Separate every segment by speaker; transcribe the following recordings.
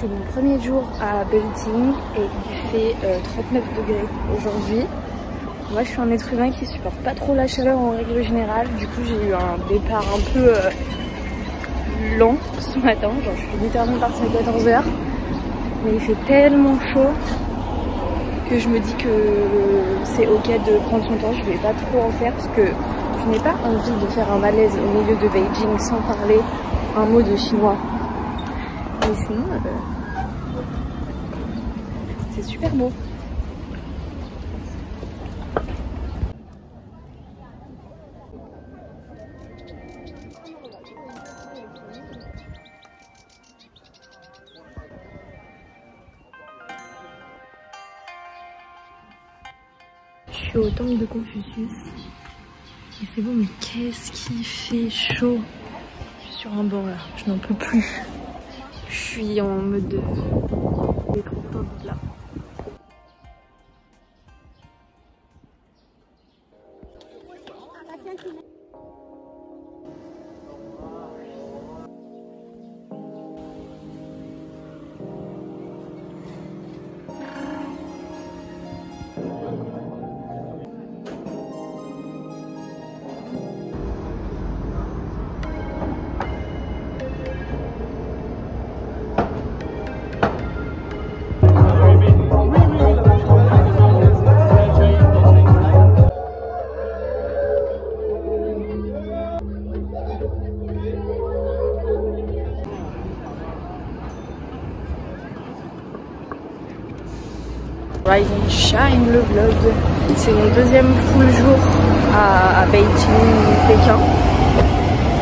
Speaker 1: C'est mon premier jour à Beijing et il fait euh, 39 degrés aujourd'hui. Moi je suis un être humain qui supporte pas trop la chaleur en règle générale. Du coup j'ai eu un départ un peu euh, lent ce matin. Genre je suis littéralement partie à 14h. Mais il fait tellement chaud que je me dis que c'est ok de prendre son temps. Je vais pas trop en faire parce que je n'ai pas envie de faire un malaise au milieu de Beijing sans parler un mot de chinois. Mais sinon, euh, c'est super beau. Au temple de Confucius. Il fait beau, mais qu'est-ce qu'il fait chaud. Je suis sur un banc là, je n'en peux plus. Je suis en mode d'être là. Shine le vlog. C'est mon deuxième full jour à, à Beijing, Pékin.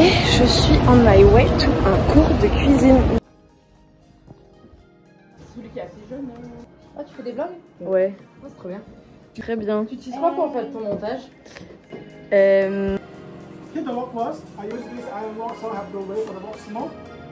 Speaker 1: Et je suis on my way to un cours de cuisine.
Speaker 2: Celui qui est assez jeune. Ah, tu fais des vlogs
Speaker 1: Ouais,
Speaker 2: Oh, c'est trop bien.
Speaker 1: très bien.
Speaker 2: Tu utilises quoi pour faire ton montage
Speaker 1: Euh,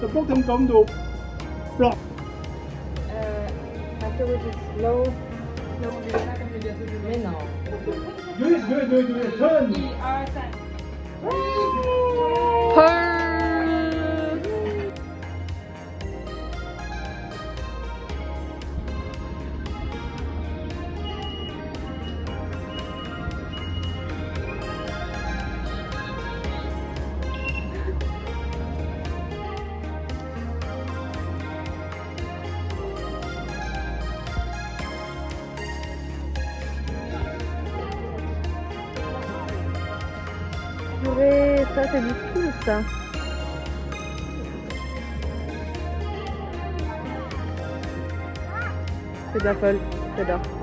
Speaker 3: the bottom come to block.
Speaker 2: Uh, after which it's low.
Speaker 4: No,
Speaker 2: you're not going to get to the middle.
Speaker 3: Do it, do it, do it, do it. Turn.
Speaker 1: 一、二、三。Woo! Per. Purée, ça c'est du cool ça. C'est de la folle, j'adore.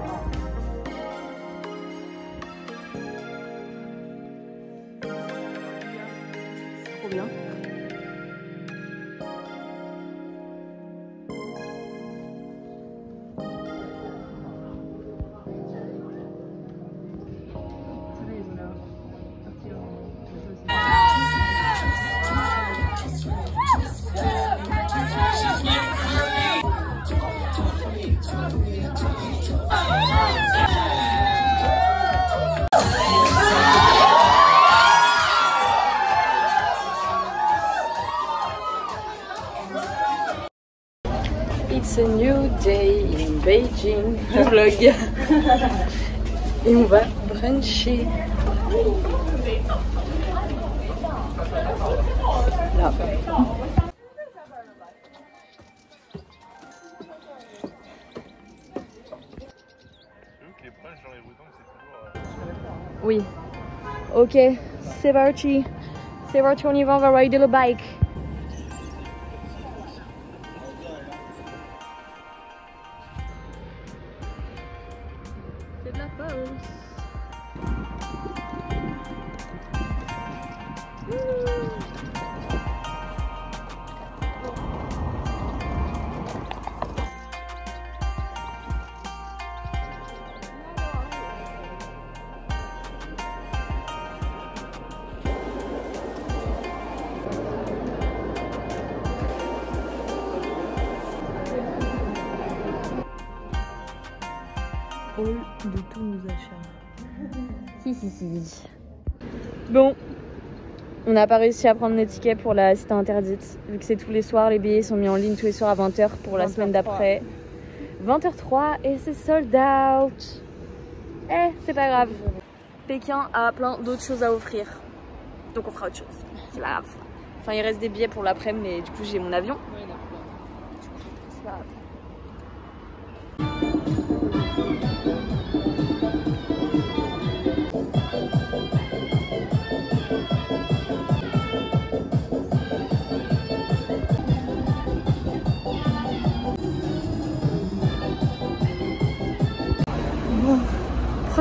Speaker 1: Et on va bruncher. Là. Oui. Ok, c'est parti. C'est parti, on y va, on va rider le bike. Bon, on n'a pas réussi à prendre les tickets pour la cité interdite. Vu que c'est tous les soirs, les billets sont mis en ligne tous les soirs à 20h pour la
Speaker 2: 20h03.
Speaker 1: semaine d'après. 20h03 et c'est sold out. Eh, c'est pas grave. Pékin a plein d'autres choses à offrir. Donc on fera autre chose. C'est pas grave. Enfin, il reste des billets pour l'après-midi, mais du coup, j'ai mon avion. C'est pas grave.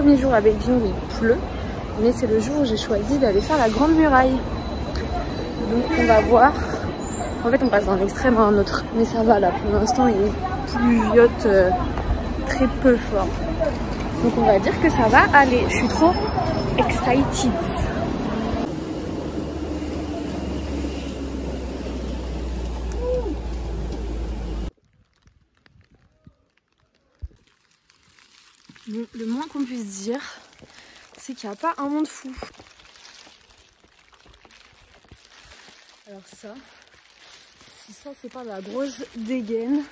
Speaker 1: Premier jour à Beijing, il pleut, mais c'est le jour où j'ai choisi d'aller faire la Grande Muraille. Donc on va voir. En fait, on passe d'un extrême à un autre, mais ça va là. Pour l'instant, il pluviote euh, très peu fort. Donc on va dire que ça va aller. Je suis trop excited. Qu'on puisse dire, c'est qu'il n'y a pas un monde fou. Alors ça, si ça c'est pas la grosse dégaine.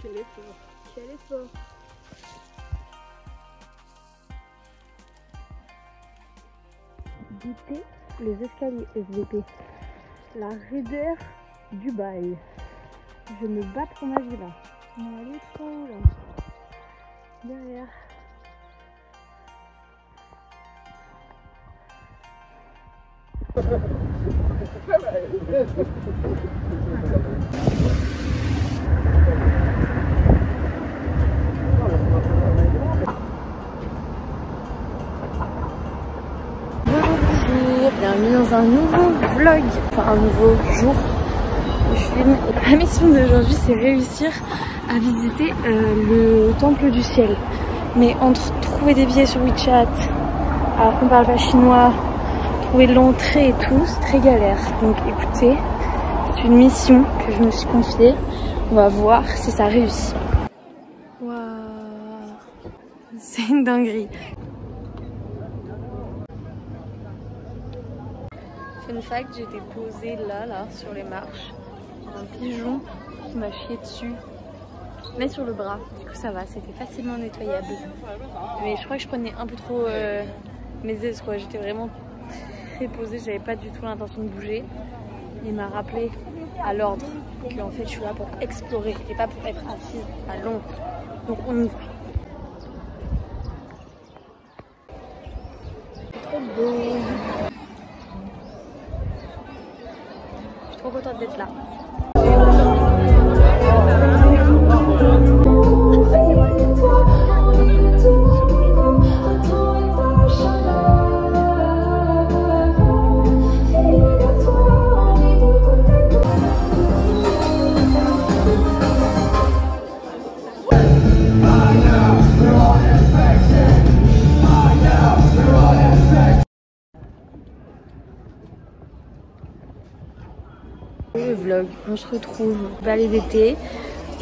Speaker 1: Quel effort, quel effort. Guetter les escaliers SVP. La raideur du bail. Je me bats pour ma vie là. On va aller en haut là. Derrière. bienvenue dans un nouveau vlog, enfin un nouveau jour où je. La mission d'aujourd'hui c'est réussir à visiter euh, le temple du ciel. Mais entre trouver des billets sur WeChat, alors qu'on parle pas chinois, trouver l'entrée et tout, c'est très galère. Donc écoutez, c'est une mission que je me suis confiée. On va voir si ça réussit. Waouh, c'est une dinguerie. Fun fact, j'étais posée là, là, sur les marches. Un pigeon qui m'a chié dessus, mais sur le bras. Du coup, ça va, c'était facilement nettoyable. Mais je crois que je prenais un peu trop euh, mes aises, quoi. J'étais vraiment très posée, j'avais pas du tout l'intention de bouger. Il m'a rappelé à l'ordre que en fait, je suis là pour explorer et pas pour être assise à l'ombre. Donc, on y va. C'est trop beau. Je suis trop Le vlog, on se retrouve balai d'été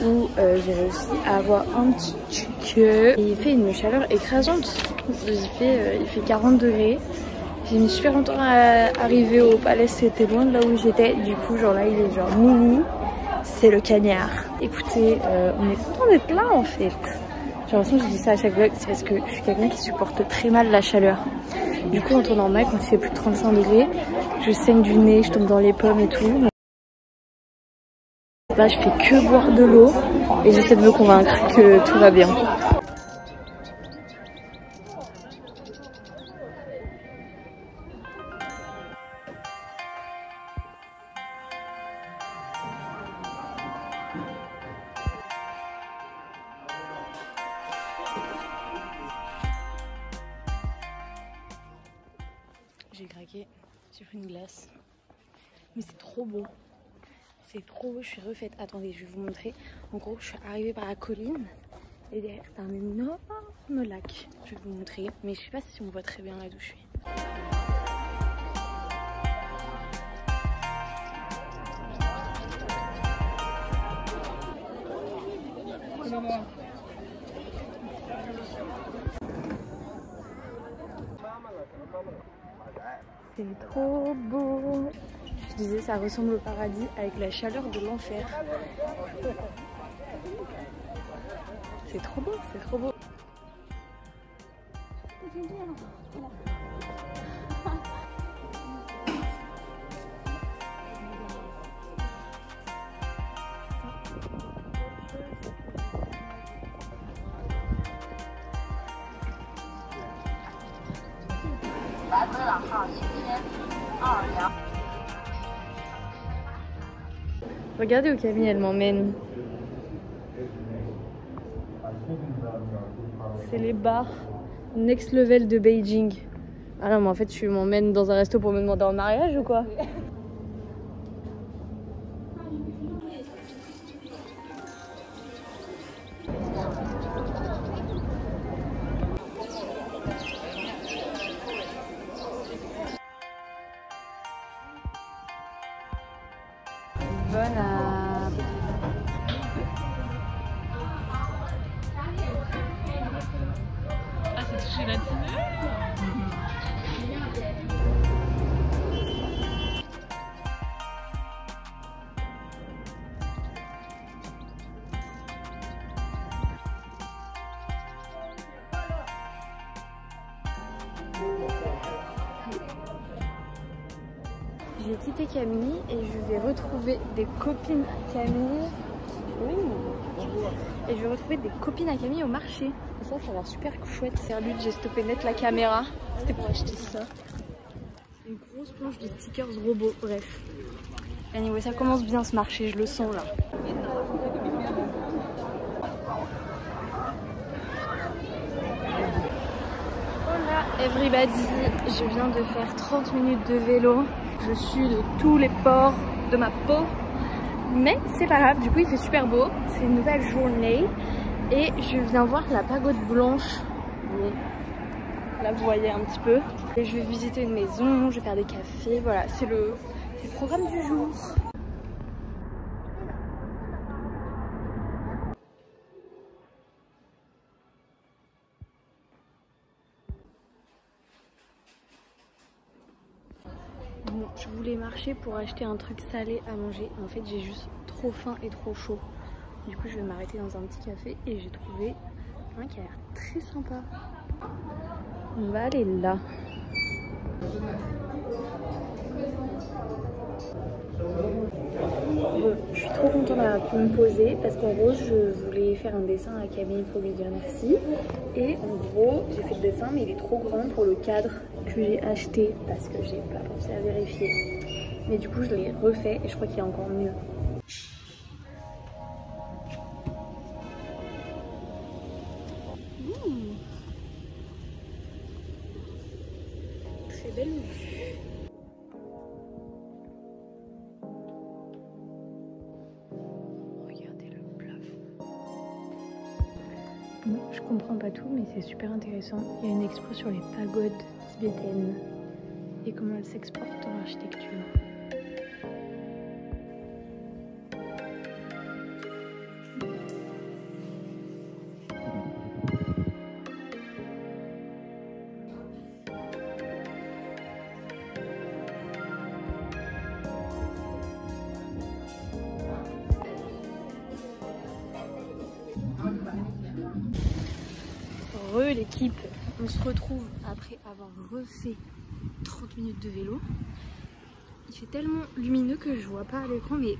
Speaker 1: où euh, j'ai réussi à avoir un petit truc. Et il fait une chaleur écrasante. Il fait, euh, il fait 40 degrés. J'ai mis super longtemps à arriver au palais, c'était loin de là où j'étais. Du coup, genre là, il est genre mini. C'est le cagnard. Écoutez, euh, on est content d'être là en fait. J'ai l'impression que je dis ça à chaque vlog, c'est parce que je suis quelqu'un qui supporte très mal la chaleur. Du coup, en temps normal, quand il fait plus de 35 degrés, je saigne du nez, je tombe dans les pommes et tout. Là, je fais que boire de l'eau et j'essaie de me convaincre que tout va bien. Refaite. Attendez, je vais vous montrer. En gros, je suis arrivée par la colline. Et derrière, c'est un énorme lac. Je vais vous montrer. Mais je sais pas si on voit très bien là d'où je suis. C'est trop beau. Je disais, ça ressemble au paradis avec la chaleur de l'enfer. C'est trop beau, c'est trop beau. Regardez où Camille elle m'emmène. C'est les bars next level de Beijing. Ah non mais en fait tu m'emmènes dans un resto pour me demander en mariage ou quoi?
Speaker 5: Ah, c'est touché latiné
Speaker 1: J'ai quitté Camille retrouver des copines à Camille. Ouh. Et je vais retrouver des copines à Camille au marché. Et ça, ça a l'air super chouette. Salut, j'ai stoppé net la caméra. C'était pour acheter ça. Une grosse planche de stickers robots, bref. Anyway, ça commence bien ce marché, je le sens là. Hola everybody, je viens de faire 30 minutes de vélo. Je suis de tous les pores de ma peau. Mais c'est pas grave, du coup il fait super beau. C'est une nouvelle journée. Et je viens voir la pagode blanche. Là vous voyez un petit peu. Et je vais visiter une maison, je vais faire des cafés. Voilà, c'est le, le programme du jour. Bon, pour acheter un truc salé à manger. En fait, j'ai juste trop faim et trop chaud. Du coup, je vais m'arrêter dans un petit café et j'ai trouvé un qui a l'air très sympa. On va aller là. Je suis trop contente d'avoir pu me poser parce qu'en gros, je voulais faire un dessin à Camille pour lui dire merci. Et en gros, j'ai fait le dessin, mais il est trop grand pour le cadre que j'ai acheté parce que j'ai pas pensé à vérifier. Mais du coup, je l'ai refait et je crois qu'il est encore mieux. Ouh. Très belle vue. Regardez le plafond. Bon, je comprends pas tout, mais c'est super intéressant. Il y a une expo sur les pagodes tibétaines et comment elles s'exportent dans l'architecture. Retrouve après avoir refait 30 minutes de vélo. Il fait tellement lumineux que je vois pas à l'écran, mais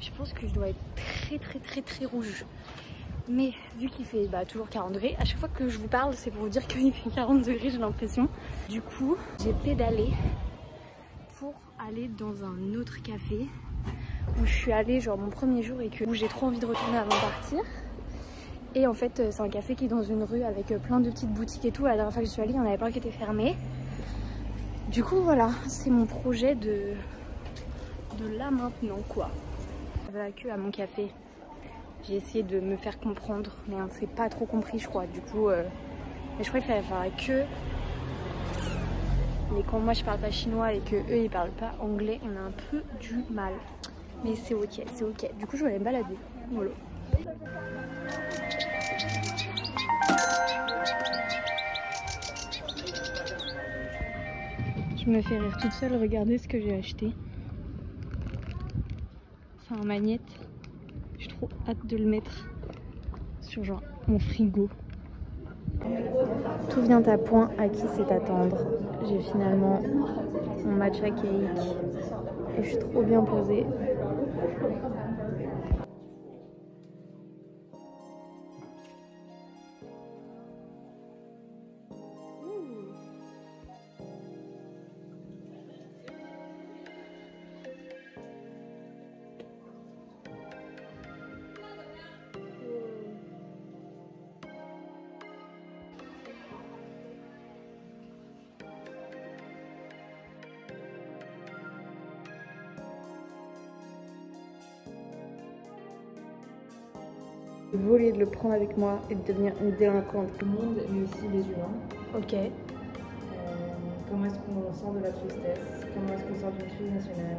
Speaker 1: je pense que je dois être très très très très rouge. Mais vu qu'il fait bah, toujours 40 degrés, à chaque fois que je vous parle, c'est pour vous dire qu'il fait 40 degrés, j'ai l'impression. Du coup, j'ai pédalé pour aller dans un autre café où je suis allée genre mon premier jour et que, j'ai trop envie de retourner avant de partir. Et en fait, c'est un café qui est dans une rue avec plein de petites boutiques et tout. La dernière fois que je suis allée, il y en avait pas qui étaient fermés. Du coup, voilà, c'est mon projet de, de là maintenant, quoi. La queue à mon café. J'ai essayé de me faire comprendre, mais on s'est pas trop compris, je crois. Du coup, euh... je crois qu'il fallait faire la queue. Mais quand moi je parle pas chinois et que eux ils parlent pas anglais, on a un peu du mal. Mais c'est ok, c'est ok. Du coup, je vais aller me balader. Voilà. Je me fais rire toute seule, regardez ce que j'ai acheté. C'est un magnète. J'ai trop hâte de le mettre sur genre mon frigo. Tout vient à point à qui c'est attendre. J'ai finalement mon matcha cake je suis trop bien posée. Voler de le prendre avec moi et de devenir une délinquante.
Speaker 2: Le monde, mais aussi les humains.
Speaker 1: Ok.
Speaker 2: Euh, comment est-ce qu'on sort de la tristesse? Comment est-ce qu'on sort d'une crise nationale?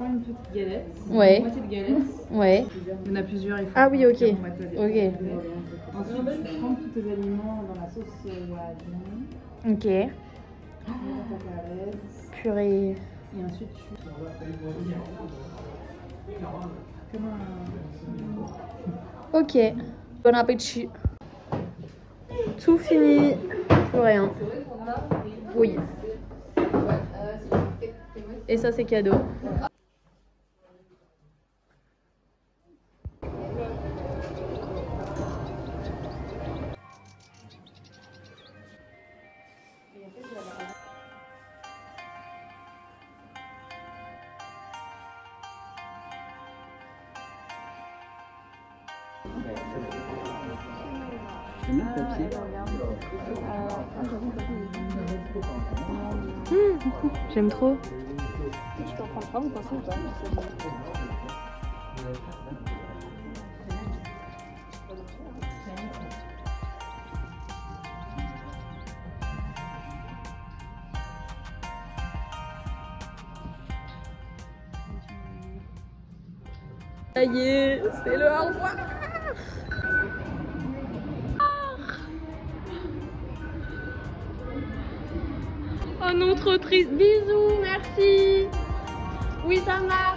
Speaker 2: Une petite galette.
Speaker 1: Ouais.
Speaker 2: Une moitié de galette.
Speaker 1: Ouais.
Speaker 2: Il y en a plusieurs. Il faut
Speaker 1: Ah oui, ok. Ok.
Speaker 2: Ensuite, tu prends tous tes aliments dans la sauce wagyu.
Speaker 1: Ok.
Speaker 2: Galette.
Speaker 1: Purée.
Speaker 2: Et ensuite, tu. Comme un.
Speaker 1: Ok. Bon appétit. Tout fini. Plus rien. Oui. Et ça, c'est cadeau.
Speaker 2: Pas
Speaker 1: Ça y est, c'est le au revoir. Oh non, trop triste. Bisous, merci. Oui, ça marche. Love you.